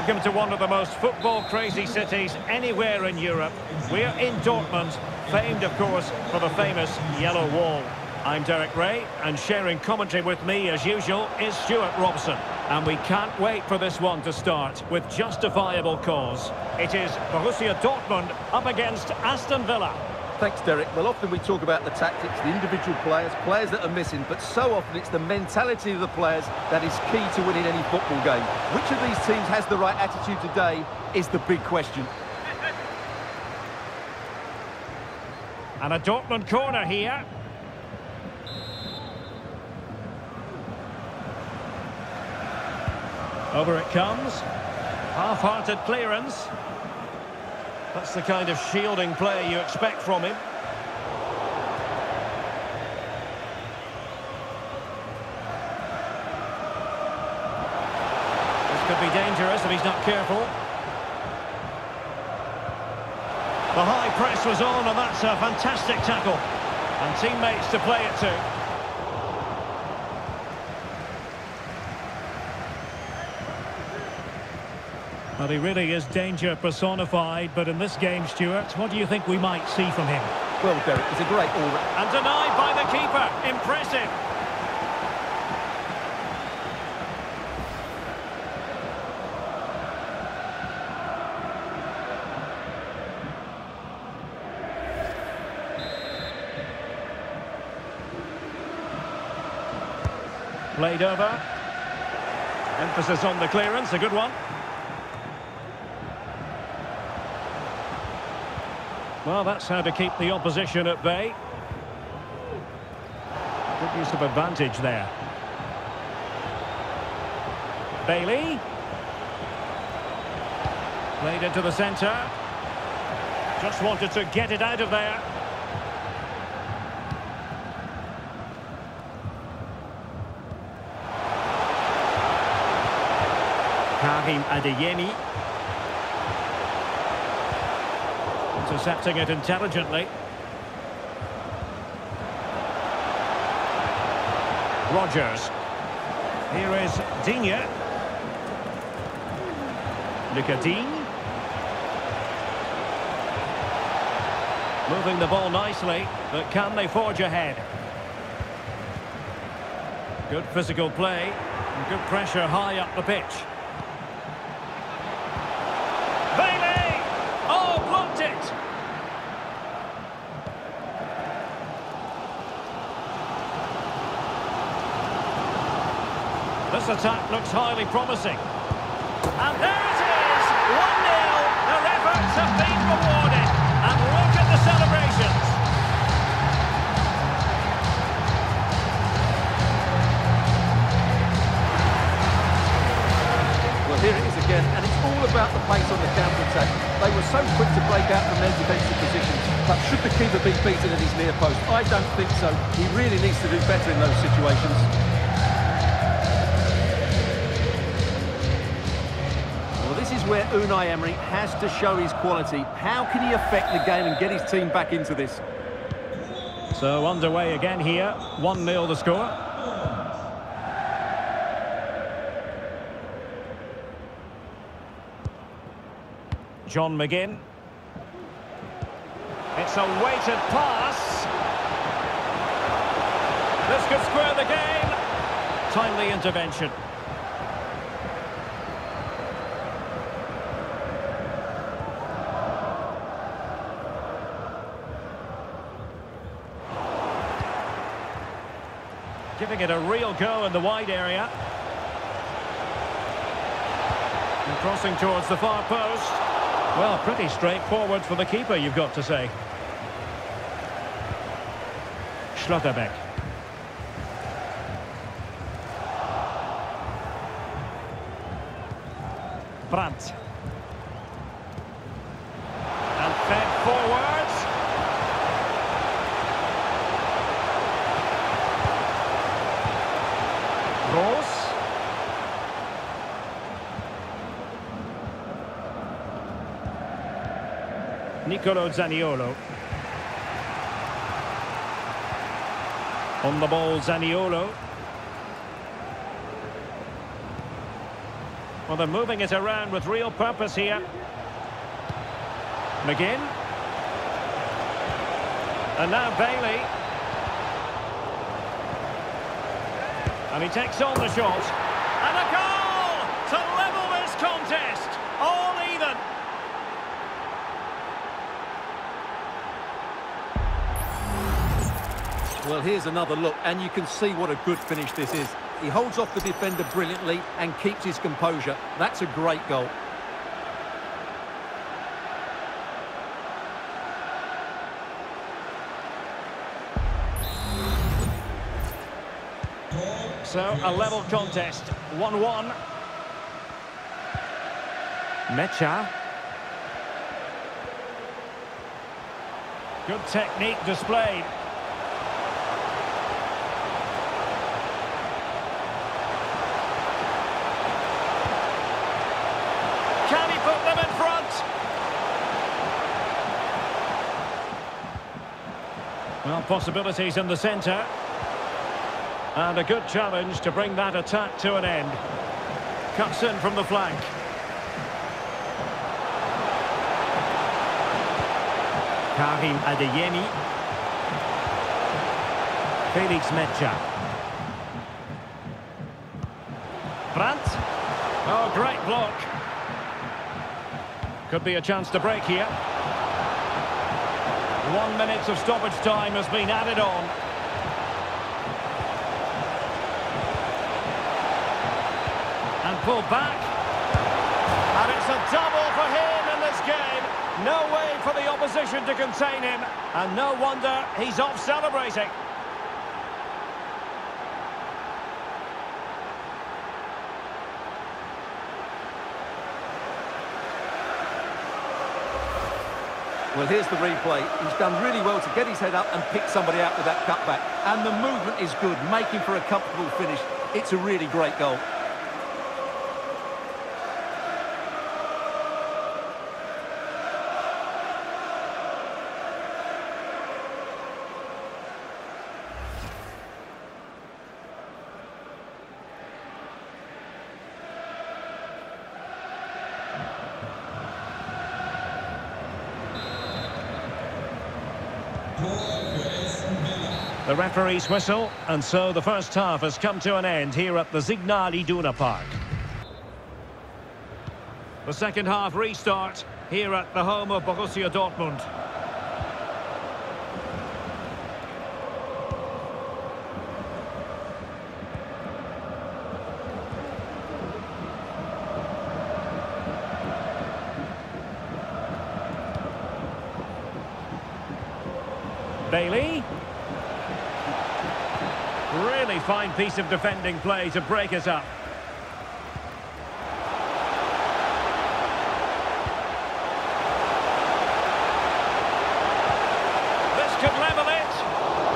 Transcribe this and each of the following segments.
Welcome to one of the most football-crazy cities anywhere in Europe. We're in Dortmund, famed, of course, for the famous Yellow Wall. I'm Derek Ray, and sharing commentary with me, as usual, is Stuart Robson. And we can't wait for this one to start, with justifiable cause. It is Borussia Dortmund up against Aston Villa. Thanks, Derek. Well, often we talk about the tactics, the individual players, players that are missing, but so often it's the mentality of the players that is key to winning any football game. Which of these teams has the right attitude today is the big question. And a Dortmund corner here. Over it comes. Half-hearted clearance. That's the kind of shielding play you expect from him. This could be dangerous if he's not careful. The high press was on, and that's a fantastic tackle. And teammates to play it to. Well, he really is danger personified, but in this game, Stuart, what do you think we might see from him? Well, Derek, it's a great all And denied by the keeper. Impressive. Played over. Emphasis on the clearance, a good one. Well, that's how to keep the opposition at bay. Good use of advantage there. Bailey. Played into the centre. Just wanted to get it out of there. Karim Adeyemi. Intercepting it intelligently. Rogers. Here is Digne. Lucas Digne. Moving the ball nicely, but can they forge ahead? Good physical play, and good pressure high up the pitch. Bailey! Oh, blocked it! This attack looks highly promising. And there it is! 1-0. Their efforts have been rewarded. And look at the celebrations. Well, here it is again, and it's all about the pace on the counter-attack. They were so quick to break out from their defensive positions, but should the keeper be beaten at his near post? I don't think so. He really needs to do better in those situations. Where Unai Emery has to show his quality. How can he affect the game and get his team back into this? So underway again here. 1-0 the score. John McGinn. It's a weighted pass. This could square the game. Timely intervention. Giving it a real go in the wide area. And crossing towards the far post. Well, pretty straightforward for the keeper, you've got to say. Schlotterbeck. Brandt. Nicolo Zaniolo. On the ball, Zaniolo. Well, they're moving it around with real purpose here. McGinn. And now Bailey. And he takes on the shot. And a goal to level this contest. All even. Well, here's another look, and you can see what a good finish this is. He holds off the defender brilliantly and keeps his composure. That's a great goal. So, a level contest. 1-1. Nmecha. Good technique displayed. Can he put them in front? Well, possibilities in the centre. And a good challenge to bring that attack to an end. Cuts in from the flank. Karim Adeyemi. Felix Nmecha. Brandt. Oh, great block. Could be a chance to break here. One minute of stoppage time has been added on. And pulled back. And it's a double for him in this game. No way for the opposition to contain him. And no wonder he's off celebrating. Well, here's the replay. He's done really well to get his head up and pick somebody out with that cutback. And the movement is good, making for a comfortable finish. It's a really great goal. The referee's whistle, and so the first half has come to an end here at the Signal Iduna Park. The second half restart here at the home of Borussia Dortmund. Bailey. Really fine piece of defending play to break us up. This could level it.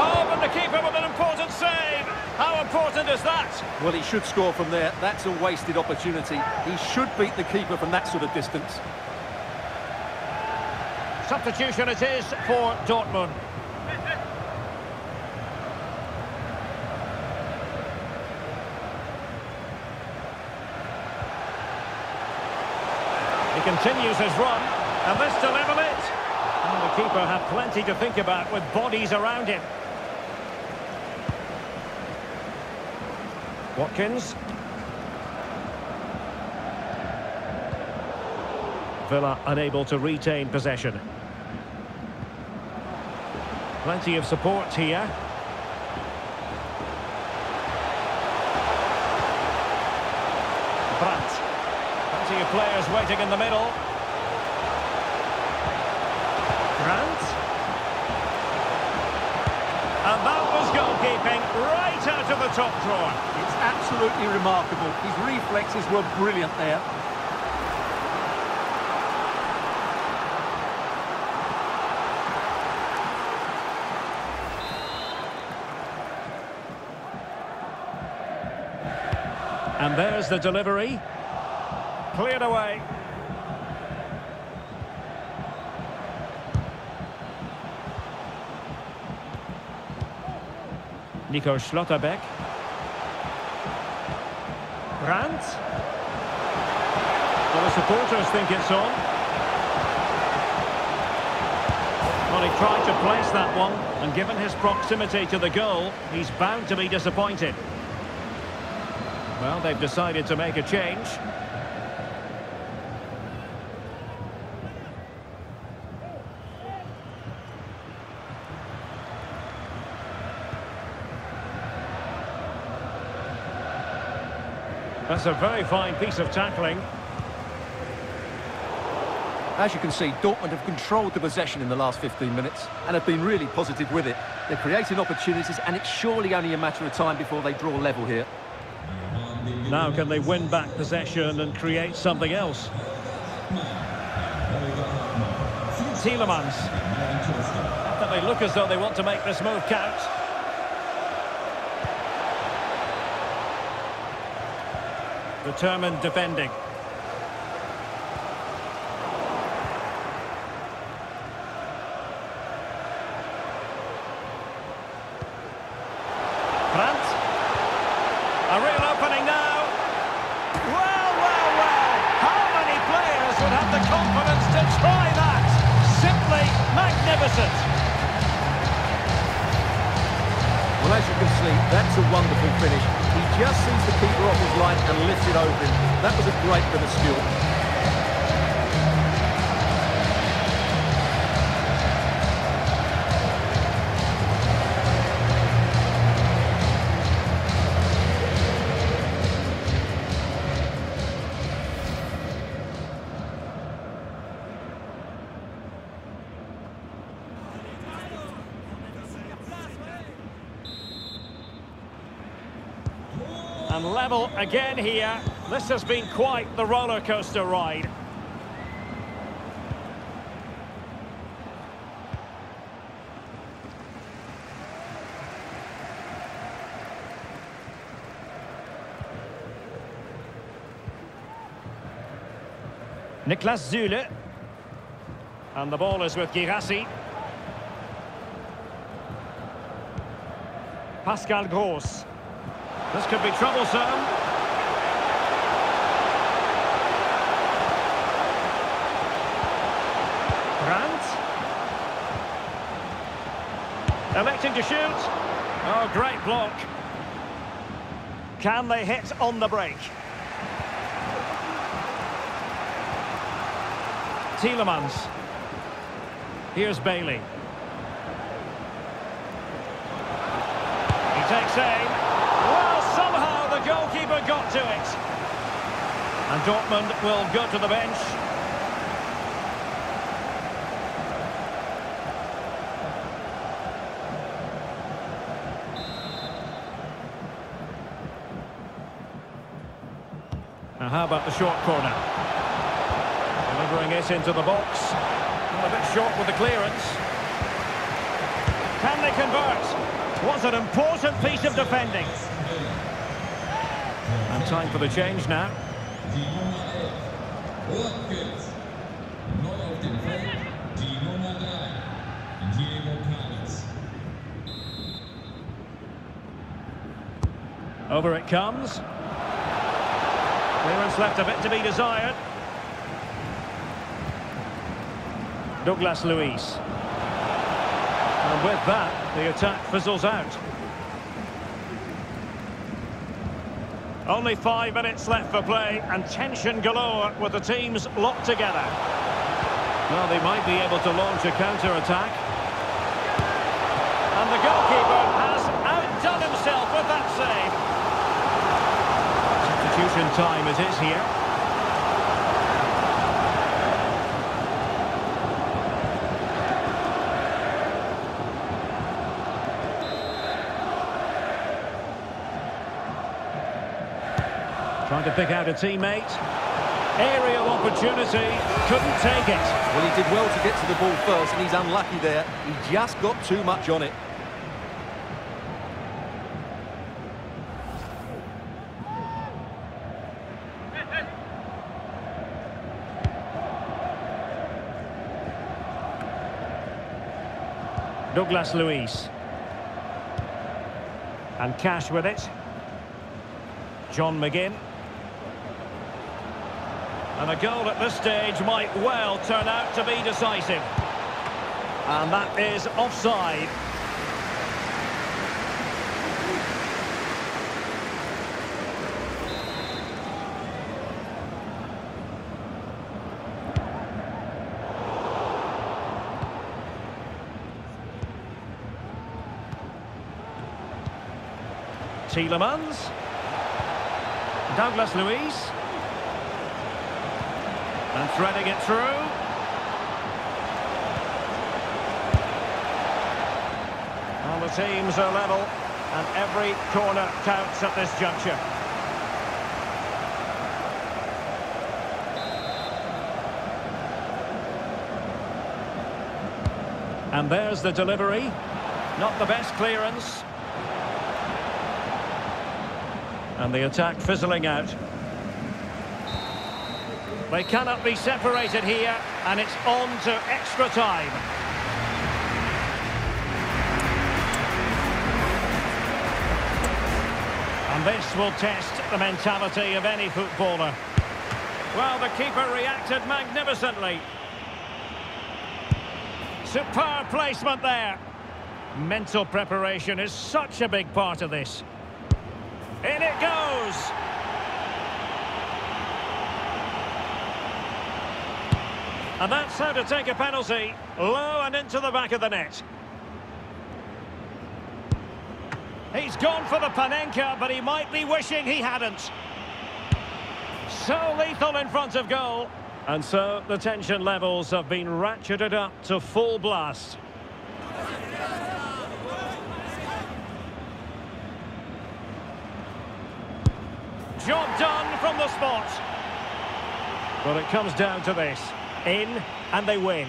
Oh, but the keeper with an important save. How important is that? Well, he should score from there. That's a wasted opportunity. He should beat the keeper from that sort of distance. Substitution it is for Dortmund. Continues his run, and this to level it. And the keeper had plenty to think about with bodies around him. Watkins. Villa unable to retain possession. Plenty of support here. Brandt. Plenty waiting in the middle. Grant. And that was goalkeeping right out of the top drawer. It's absolutely remarkable. His reflexes were brilliant there. And there's the delivery. Cleared away. Nico Schlotterbeck. Brandt. Well, the supporters think it's on. Well, he tried to place that one, and given his proximity to the goal, he's bound to be disappointed. Well, they've decided to make a change. That's a very fine piece of tackling. As you can see, Dortmund have controlled the possession in the last 15 minutes and have been really positive with it. They're creating opportunities and it's surely only a matter of time before they draw level here. Now can they win back possession and create something else? Tielemans. They look as though they want to make this move count. Determined defending. Brandt. A real opening now. Well, well, well. How many players would have the confidence to try that? Simply magnificent. Well, as you can see, that's a wonderful finish. He just sees the keeper off his line and lifts it him. That was a great bit of skill. And level again here. This has been quite the roller coaster ride. Niklas Süle. And the ball is with Guirassy. Pascal Gross. This could be troublesome. Brandt. Electing to shoot. Oh, great block. Can they hit on the break? Tielemans. Here's Bailey. He takes aim. Goalkeeper got to it. And Dortmund will go to the bench. Now how about the short corner? Delivering it into the box. A bit short with the clearance. Can they convert? Was an important piece of defending. And time for the change now. Neu auf dem Feld die Nummer 3, Diego Carlos. Over it comes. Clearance left a bit to be desired. Douglas Luiz. And with that, the attack fizzles out. Only five minutes left for play, and tension galore with the teams locked together. Well, they might be able to launch a counter-attack. And the goalkeeper has outdone himself with that save. Substitution time it is here. To pick out a teammate. Aerial opportunity, couldn't take it. Well, he did well to get to the ball first, and he's unlucky there. He just got too much on it. Douglas Luiz. And Cash with it. John McGinn. And a goal at this stage might well turn out to be decisive. And that is offside. Tielemans. Douglas Luiz. And threading it through. Well, the teams are level, and every corner counts at this juncture. And there's the delivery. Not the best clearance. And the attack fizzling out. They cannot be separated here, and it's on to extra time. And this will test the mentality of any footballer. Well, the keeper reacted magnificently. Superb placement there. Mental preparation is such a big part of this. In it goes! And that's how to take a penalty. Low and into the back of the net. He's gone for the Panenka, but he might be wishing he hadn't. So lethal in front of goal. And so the tension levels have been ratcheted up to full blast. Job done from the spot. But it comes down to this. In, and they win.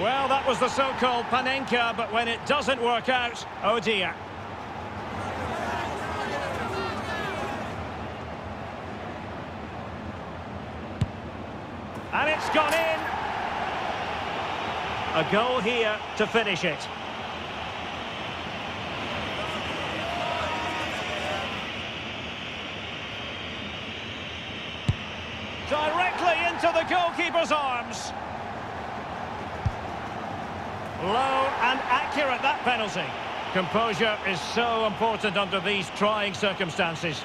Well, that was the so-called Panenka, but when it doesn't work out, oh dear. And it's gone in. A goal here to finish it. Directly into the goalkeeper's arms. Low and accurate, that penalty. Composure is so important under these trying circumstances.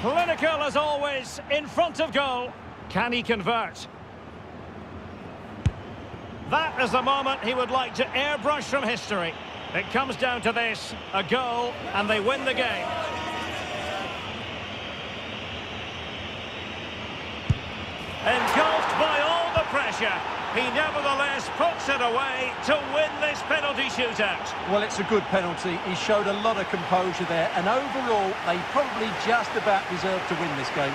Clinical as always, in front of goal. Can he convert? That is the moment he would like to airbrush from history. It comes down to this, a goal, and they win the game. Engulfed by all the pressure, he nevertheless puts it away to win this penalty shootout. Well, it's a good penalty. He showed a lot of composure there, and overall, they probably just about deserved to win this game.